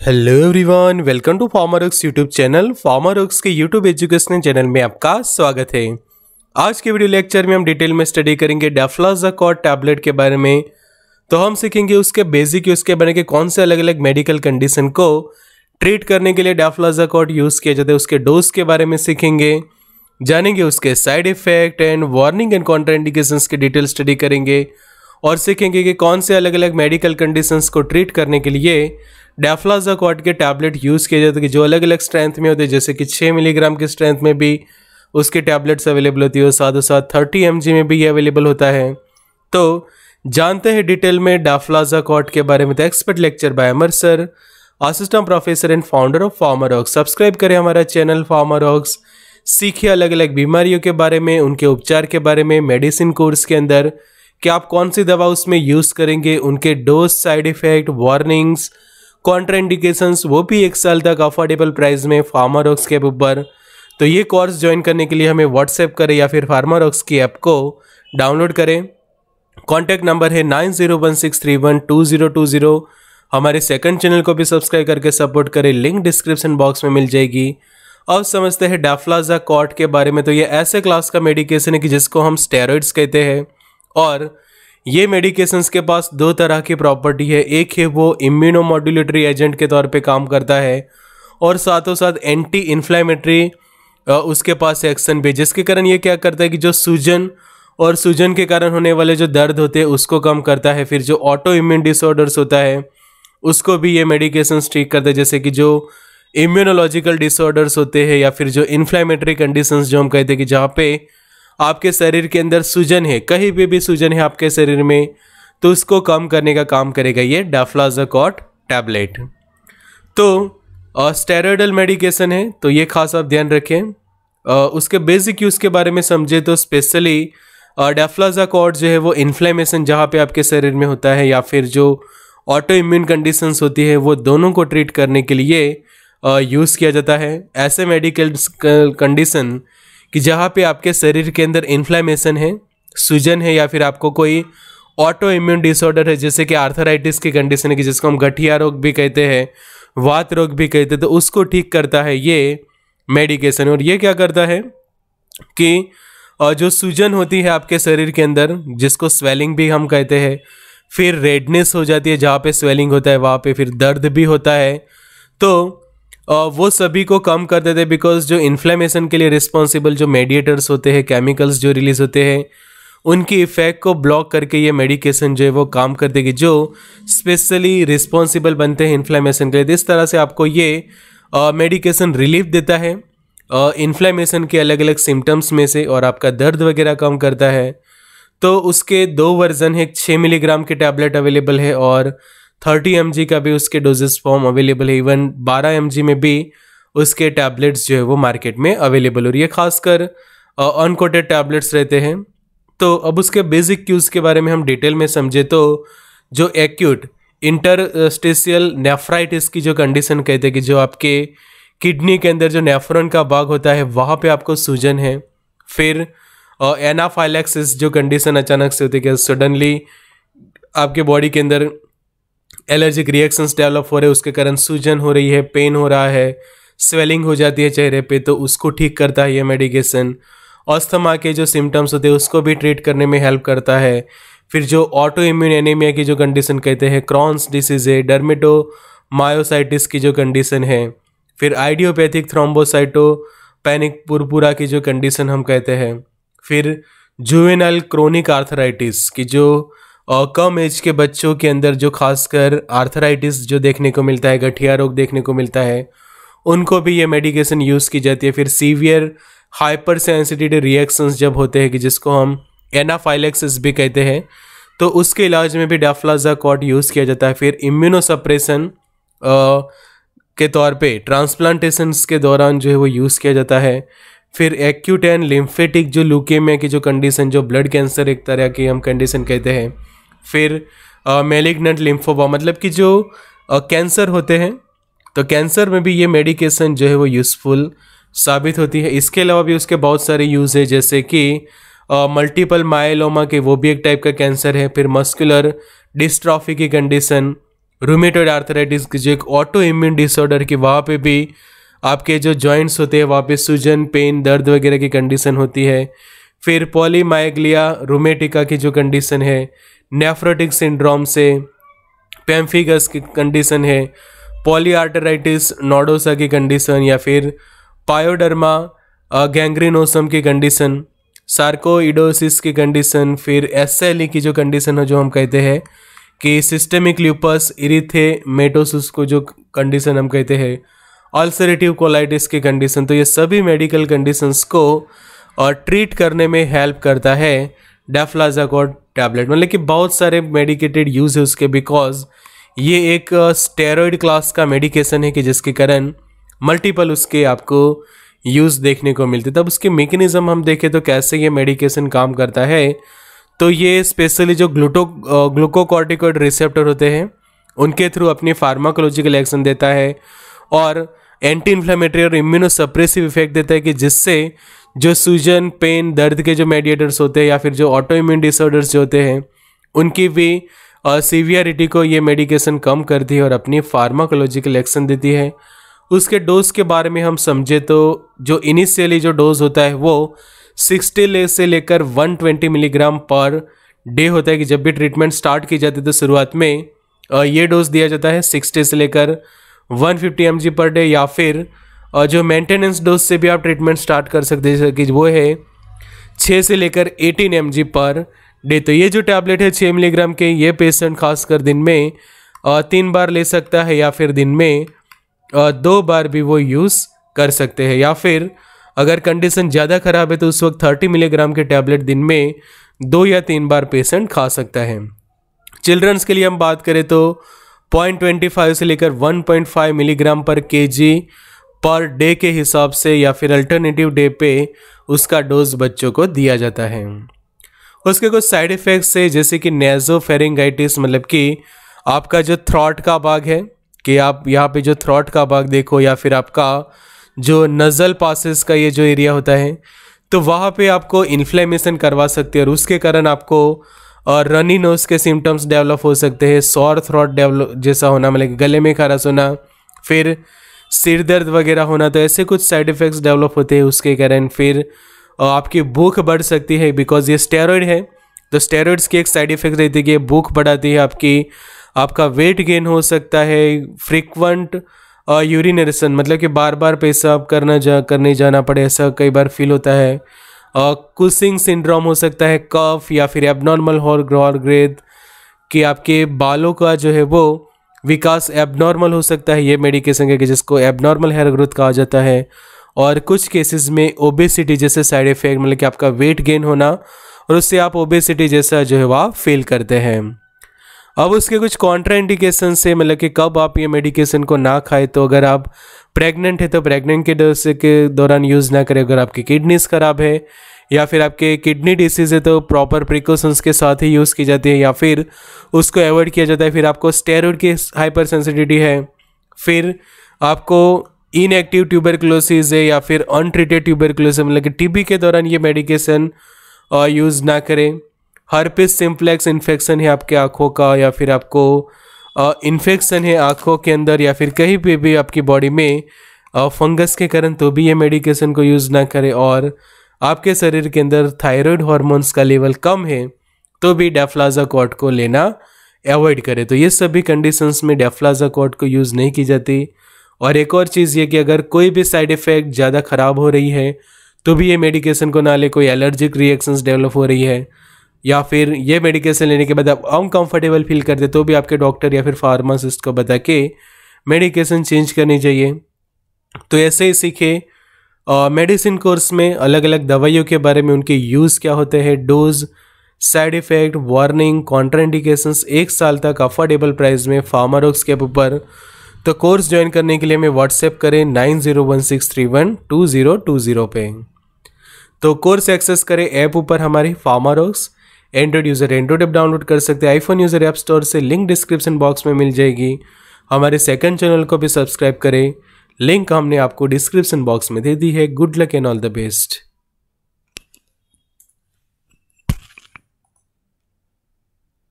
Hello everyone welcome to farmer Farmerx YouTube channel farmer Farmerx के YouTube educational channel में आपका स्वागत है। आज के वीडियो लेक्चर में हम डिटेल में स्टडी करेंगे डेफ्लाजाकॉट टैबलेट के बारे में। तो हम सीखेंगे उसके बेसिक यूज़ के बारे के कौन से अलग अलग मेडिकल कंडीशन को ट्रीट करने के लिए डेफ्लाजाकॉट यूज़ किया जाता है, उसके डोज के बारे में सीखेंगे। जानेंगे उसके side effect and warning and contraindication की डिटेल स्टडी करेंगे। और सीखेंगे कि कौन से अलग अलग मेडिकल कंडीशंस को ट्रीट करने के लिए डेफ्लाजाकॉट के टैबलेट यूज़ किए जाते हैं जो अलग अलग स्ट्रेंथ में होते हैं, जैसे कि छः मिलीग्राम की स्ट्रेंथ में भी उसके टैबलेट्स अवेलेबल होती है और साथ साथ थर्टी एम में भी ये अवेलेबल होता है। तो जानते हैं डिटेल में डाफ्लाजाकॉट के बारे में तो expert lecture by Amar sir assistant professor and founder of Pharmarox subscribe करें हमारा चैनल फार्मारॉक्स सीखिए अलग अलग बीमारियों के बारे में, उनके उपचार के बारे में मेडिसिन कोर्स के अंदर, कि आप कौन सी दवा उसमें यूज़ करेंगे, उनके dose side effect warnings contraindications वो भी एक साल तक अफोर्डेबल प्राइस में फार्मारॉक्स के ऊपर। तो ये कोर्स ज्वाइन करने के लिए हमें व्हाट्सएप करें या फिर फार्मारॉक्स की ऐप को डाउनलोड करें। कॉन्टैक्ट नंबर है nine zero one six three one two zero two zero हमारे सेकंड चैनल को भी सब्सक्राइब करके सपोर्ट करें। लिंक डिस्क्रिप्शन बॉक्स में मिल जाएगी। अब समझते हैं डाफ्लाजा कॉट के बारे में। तो ये ऐसे क्लास का मेडिकेशन है कि जिसको हम स्टेरॉइड्स कहते हैं। और ये मेडिकेशंस के पास दो तरह की प्रॉपर्टी है। एक है वो इम्यूनोमोड्यूलेटरी एजेंट के तौर पे काम करता है और साथों साथ एंटी इन्फ्लामेटरी उसके पास एक्शन भी जिसके कारण ये क्या करता है कि जो सूजन और सूजन के कारण होने वाले जो दर्द होते हैं, उसको कम करता है। फिर जो ऑटो इम्यून डिसऑर्डर्स होता है, उसको भी ये मेडिकेशन ठीक करता है। जैसे कि जो इम्यूनोलॉजिकल डिसऑर्डर्स होते हैं या फिर जो इन्फ्लामेटरी कंडीशंस जो हम कहते हैं कि जहाँ पे आपके शरीर के अंदर सूजन है कहीं पे भी सूजन है आपके शरीर में तो उसको कम करने का काम करेगा ये डाफ्लाजाकॉट टैबलेट। तो स्टेरॉयडल मेडिकेशन है तो ये खास आप ध्यान रखें। आ, उसके बेसिक यूज़ के बारे में समझे तो स्पेशली डेफ्लाजाकॉट जो है वो इन्फ्लेमेशन जहाँ पे आपके शरीर में होता है या फिर जो ऑटो इम्यून कंडीशंस होती है वो दोनों को ट्रीट करने के लिए यूज़ किया जाता है। ऐसे मेडिकल कंडीशन कि जहाँ पे आपके शरीर के अंदर इन्फ्लेमेशन है, सूजन है या फिर आपको कोई ऑटो इम्यून डिसऑर्डर है, जैसे कि आर्थराइटिस की कंडीशन है कि जिसको हम गठिया रोग भी कहते हैं, वात रोग भी कहते हैं तो उसको ठीक करता है ये मेडिकेशन और ये क्या करता है कि जो सूजन होती है आपके शरीर के अंदर, जिसको स्वेलिंग भी हम कहते हैं, फिर रेडनेस हो जाती है जहाँ पे स्वेलिंग होता है, वहाँ पे फिर दर्द भी होता है। तो वो सभी को कम कर देते बिकॉज़ जो इन्फ्लेमेशन के लिए रिस्पॉन्सिबल जो मेडिएटर्स होते हैं केमिकल्स जो रिलीज़ होते हैं, उनकी इफ़ेक्ट को ब्लॉक करके ये मेडिकेशन जो है वो काम कर देगी, जो स्पेशली रिस्पॉन्सिबल बनते हैं इन्फ्लेमेशन के लिए। इस तरह से आपको ये मेडिकेशन रिलीफ देता है। इन्फ्लेमेशन के अलग अलग सिम्टम्स में से और आपका दर्द वगैरह कम करता है। तो उसके दो वर्जन है छः मिलीग्राम के टैबलेट अवेलेबल है और थर्टी एम का भी उसके डोजेस फॉर्म अवेलेबल है. इवन बारह एम में भी उसके टैबलेट्स जो है वो मार्केट में अवेलेबल हो. रही है खासकर अनकोटेड टैबलेट्स रहते हैं. तो अब उसके बेसिक यूज़ के बारे में हम डिटेल में समझे तो जो एक्यूट इंटरस्टेशियल नेफ्राइटिस की जो कंडीशन कहते हैं कि जो आपके किडनी के अंदर जो नेफ्रॉन का बाग होता है, वहाँ पे आपको सूजन है. फिर एनाफाइलेक्सिस जो कंडीशन अचानक से होती है कि सडनली आपके बॉडी के अंदर एलर्जिक रिएक्शंस डेवलप हो रहे, उसके कारण सूजन हो रही है पेन हो रहा है स्वेलिंग हो जाती है चेहरे पे तो उसको ठीक करता है ये मेडिकेशन अस्थमा के जो सिम्टम्स होते हैं, उसको भी ट्रीट करने में हेल्प करता है। फिर जो ऑटो इम्यून एनीमिया की जो कंडीशन कहते हैं क्रॉन्स डिसीज है डर्मिटो मायोसाइटिस की जो कंडीशन है। फिर आइडियोपैथिक थ्रोम्बोसाइटो पैनिक पुरपुरा की जो कंडीशन हम कहते हैं। फिर जुवेनल क्रोनिक आर्थराइटिस की जो और कम एज के बच्चों के अंदर जो खासकर आर्थराइटिस जो देखने को मिलता है, गठिया रोग देखने को मिलता है, उनको भी ये मेडिकेशन यूज़ की जाती है। फिर सीवियर हाइपर सेंसिटिव रिएक्शंस जब होते हैं कि जिसको हम एनाफाइलेक्सिस भी कहते हैं तो उसके इलाज में भी डाफ्लाजा कॉट यूज़ किया जाता है। फिर इम्यूनोसप्रेशन के तौर पे ट्रांसप्लांटेशन के दौरान जो है वो यूज़ किया जाता है। फिर एक्यूट एंड लिम्फेटिक जो लुकेमिया की जो कंडीशन जो ब्लड कैंसर एक तरह की हम कंडीशन कहते हैं। फिर मेलिग्नेंट लिम्फोबा मतलब कि जो कैंसर होते हैं तो कैंसर में भी ये मेडिकेशन जो है वो यूज़फुल साबित होती है। इसके अलावा भी उसके बहुत सारे यूज़ है, जैसे कि मल्टीपल माइलोमा के वो भी एक टाइप का कैंसर है, फिर मस्कुलर डिस्ट्रॉफी की कंडीशन रूमेटोड आर्थराइटिस की जो एक ऑटो इम्यून डिसऑर्डर की वहाँ पे भी आपके जो जॉइंट्स होते हैं, वहाँ पे सूजन पेन दर्द वगैरह की कंडीशन होती है। फिर पॉलीमाइग्लिया रोमेटिका की जो कंडीशन है नेफ्रोटिक सिंड्रोम से पेम्फिगस की कंडीशन है पॉलीआर्टराइटिस नोडोसा की कंडीशन या फिर पायोडर्मा गैंग्रीनोसम की कंडीशन सार्कोइडोसिस की कंडीशन फिर एसएलई की जो कंडीशन है, जो हम कहते हैं कि सिस्टेमिक ल्यूपस इरिथेमेटोसिस को जो कंडीशन हम कहते हैं अल्सरेटिव कोलाइटिस की कंडीशन तो ये सभी मेडिकल कंडीशंस को और ट्रीट करने में हेल्प करता है डेफ्लाजाकोड टैबलेट मतलब कि बहुत सारे मेडिकेटेड यूज़ है उसके बिकॉज़ ये एक स्टेरॉयड क्लास का मेडिकेशन है कि जिसके कारण मल्टीपल उसके आपको यूज़ देखने को मिलते। तब उसके मेकेनिज़्म हम देखें तो कैसे ये मेडिकेशन काम करता है। तो ये स्पेशली जो ग्लूटो ग्लूकोकॉर्टिकॉइड रिसेप्टर होते हैं, उनके थ्रू अपनी फार्माकोलॉजिकल एक्शन देता है और एंटी इन्फ्लेमेटरी और इम्यूनोसप्रेसिव इफ़ेक्ट देता है कि जिससे जो सूजन पेन दर्द के जो मेडिएटर्स होते हैं या फिर जो ऑटो इम्यून डिसऑर्डर्स जो होते हैं, उनकी भी सीवियरिटी को ये मेडिकेशन कम करती है और अपनी फार्माकोलॉजिकल एक्शन देती है। उसके डोज के बारे में हम समझे तो जो इनिशियली जो डोज होता है वो सिक्सटी ले, से लेकर 120 मिलीग्राम पर डे होता है कि जब भी ट्रीटमेंट स्टार्ट की जाती है तो शुरुआत में ये डोज दिया जाता है सिक्सटी से लेकर 150 फिफ्टी पर डे या फिर जो मेंटेनेंस डोज से भी आप ट्रीटमेंट स्टार्ट कर सकते हैं, कि वो है छः से लेकर 18 एम पर डे तो ये जो टैबलेट है छः मिलीग्राम के, ये पेशेंट खासकर दिन में तीन बार ले सकता है या फिर दिन में दो बार भी वो यूज़ कर सकते हैं। या फिर अगर कंडीशन ज़्यादा ख़राब है तो उस वक्त थर्टी मिलीग्राम के टैबलेट दिन में दो या तीन बार पेशेंट खा सकता है। चिल्ड्रंस के लिए हम बात करें तो पॉइंट ट्वेंटी फाइव से लेकर वन पॉइंट फाइव मिलीग्राम पर के जी पर डे के हिसाब से या फिर अल्टरनेटिव डे पे उसका डोज बच्चों को दिया जाता है। उसके कुछ साइड इफ़ेक्ट्स है, जैसे कि नेजोफेरिंगाइटिस मतलब कि आपका जो थ्रॉट का भाग है, कि आप यहाँ पे जो थ्रॉट का भाग देखो या फिर आपका जो नज़ल पासिस का ये जो एरिया होता है तो वहाँ पे आपको इन्फ्लेमेशन करवा सकती है और उसके कारण आपको और रनी नोज़ के सिम्टम्स डेवलप हो सकते हैं सौर थ्रॉट डेवलप जैसा होना मतलब गले में खराश होना फिर सिर दर्द वगैरह होना तो ऐसे कुछ साइड इफ़ेक्ट्स डेवलप होते हैं उसके कारण फिर आपकी भूख बढ़ सकती है बिकॉज़ ये स्टेरॉयड है। तो स्टेरॉयड्स की एक साइड इफ़ेक्ट रहती है कि भूख बढ़ाती है, आपकी, आपका वेट गेन हो सकता है फ्रिक्वेंट यूरिनेशन मतलब कि बार बार पेशाब करना जा, करने जाना पड़े, ऐसा कई बार फील होता है। कुसिंग सिंड्रोम हो सकता है कफ या फिर एबनॉर्मल हॉर ग्रॉर ग्रेद कि आपके बालों का जो है वो विकास एबनॉर्मल हो सकता है, ये मेडिकेशन कि जिसको एबनॉर्मल हेयर ग्रोथ कहा जाता है। और कुछ केसेस में ओबेसिटी जैसे साइड इफ़ेक्ट मतलब कि आपका वेट गेन होना, और उससे आप ओबेसिटी जैसा जो है, वह फील करते हैं। अब उसके कुछ कॉन्ट्रा इंडिकेशन से मतलब कि कब आप ये मेडिकेशन को ना खाए तो अगर आप प्रेग्नेंट है तो प्रेग्नेंट के डर के दौरान यूज़ ना करें, अगर आपकी किडनीज ख़राब है या फिर आपके किडनी डिसीज़ है तो प्रॉपर प्रिकॉशंस के साथ ही यूज़ की जाती है या फिर उसको अवॉइड किया जाता है, फिर आपको स्टेरॉइड की हाइपर सेंसिटिविटी है, फिर आपको इनएक्टिव ट्यूबरक्लोसिस है या फिर अनट्रीटेड ट्यूबरक्लोसिस मतलब कि टीबी के दौरान ये मेडिकेशन यूज़ ना करें। हर्पिस सिम्प्लेक्स इन्फेक्शन है आपके आँखों का या फिर आपको इन्फेक्शन है आँखों के अंदर या फिर कहीं पे भी आपकी बॉडी में फंगस के कारण तो भी ये मेडिकेशन को यूज़ ना करें और आपके शरीर के अंदर थायराइड हार्मोन्स का लेवल कम है तो भी डेफ्लाजा कॉट को लेना अवॉइड करें। तो ये सभी कंडीशंस में डेफ्लाजा कॉट को यूज़ नहीं की जाती। और एक और चीज़ ये कि अगर कोई भी साइड इफ़ेक्ट ज़्यादा ख़राब हो रही है तो भी ये मेडिकेशन को ना ले, कोई एलर्जिक रिएक्शंस डेवलप हो रही है, या फिर ये मेडिकेशन लेने के बाद आप अनकम्फर्टेबल फील करते तो भी आपके डॉक्टर या फिर फार्मासिस्ट को बता के मेडिकेशन चेंज करनी चाहिए। तो ऐसे ही सीखे मेडिसिन कोर्स में अलग अलग दवाइयों के बारे में उनके यूज़ क्या होते हैं dose side effect warning contraindications एक साल तक अफोर्डेबल प्राइस में फार्मारोक्स के ऊपर। तो कोर्स ज्वाइन करने के लिए हमें व्हाट्सएप करें nine zero one six three one two zero two zero पे। तो कोर्स एक्सेस करें ऐप ऊपर हमारी Pharmarox Android user Android app download कर सकते हैं। आईफोन यूज़र ऐप स्टोर से लिंक डिस्क्रिप्शन बॉक्स में मिल जाएगी। हमारे सेकंड चैनल को भी सब्सक्राइब करें। लिंक हमने आपको डिस्क्रिप्शन बॉक्स में दे दी है। Good luck and all the best